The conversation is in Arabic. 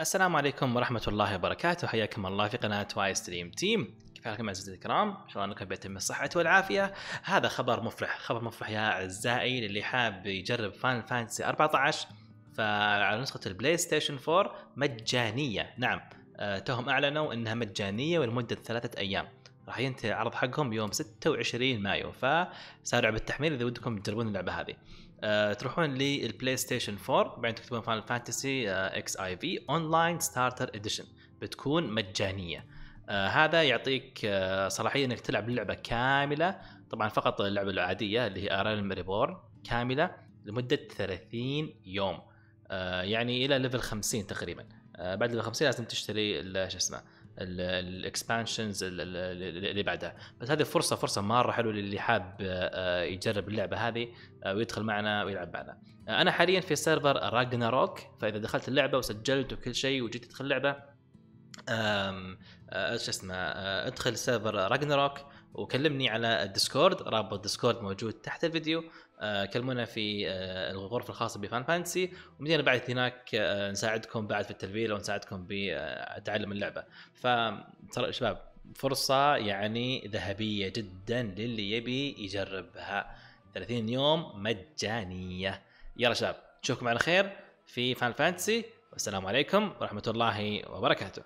السلام عليكم ورحمة الله وبركاته. حياكم الله في قناة Y Stream Team. كيف حالكم أعزائي الكرام؟ إن شاء الله أنكم بأتم الصحة والعافية. هذا خبر مفرح. خبر مفرح يا أعزائي للي حاب يجرب Final Fantasy 14 فعلى نسخة ال PlayStation 4 مجانية. نعم آه، توهم أعلنوا أنها مجانية ولمدة ثلاثة أيام. راح ينتهي العرض حقهم يوم 26 مايو. فسارعوا بالتحميل إذا ودكم تجربون اللعبة هذه. أه تروحون لل PlayStation 4 بعدين تكتبون Final Fantasy XIV Online Starter Edition بتكون مجانية. أه هذا يعطيك أه صلاحية إنك تلعب اللعبة كاملة. طبعا فقط اللعبة العادية اللي هي A Realm Reborn كاملة لمدة 30 يوم. أه يعني إلى level 50 تقريبا. أه بعد level 50 لازم تشتري شو اسمه ال expansions اللي بعدها بس هذه فرصة فرصة مرة حلوة للي حاب آه، يجرب اللعبة هذه آه، ويدخل معنا ويلعب معنا. آه، أنا حاليا في server Ragnarok فإذا دخلت اللعبة وسجلت وكل شيء وجيت تدخل اللعبة إيش اسمه ادخل server Ragnarok وكلمني على ال Discord رابط ال Discord موجود تحت الفيديو. آه، كلمونا في آه، الغرفة الخاصة ب Final Fantasy ومدينا بعد هناك آه، نساعدكم بعد في التلفيل ونساعدكم بتعلم اللعبة. فترى شباب فرصة يعني ذهبية جدا للي يبي يجربها. 30 يوم مجانية. يلا شباب نشوفكم على خير في فان فانتسي والسلام عليكم ورحمة الله وبركاته.